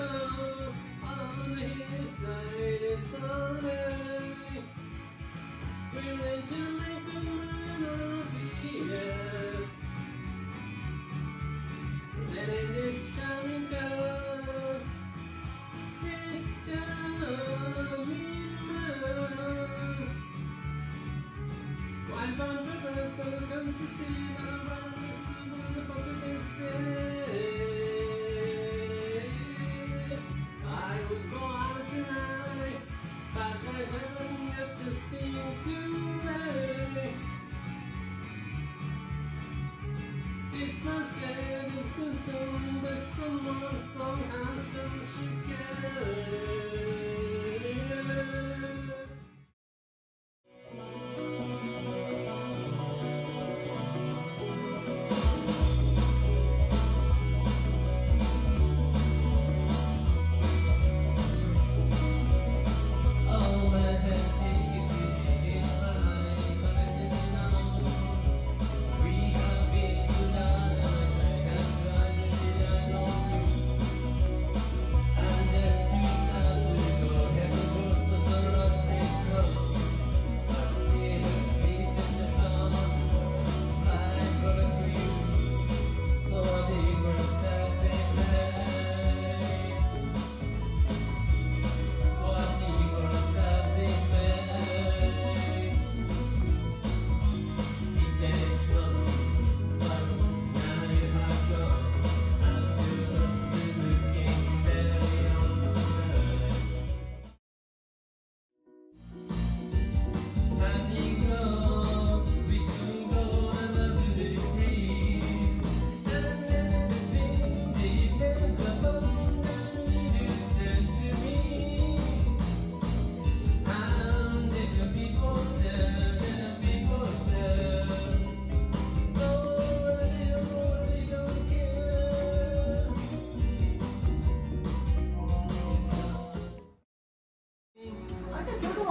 on his side is sunny. we managed to make a man, of the be here. Letting this shining go, this charming man. One bumper, come to see, one bumper, see, one bumper, see, Christmas and the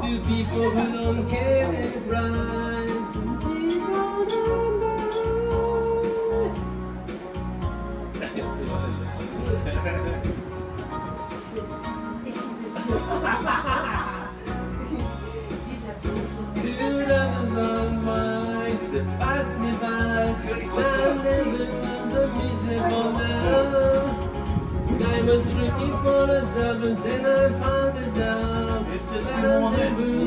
to people who don't care and right. Two lovers mine that pass me by, under miserable. I was looking for a job and then I found a job. です。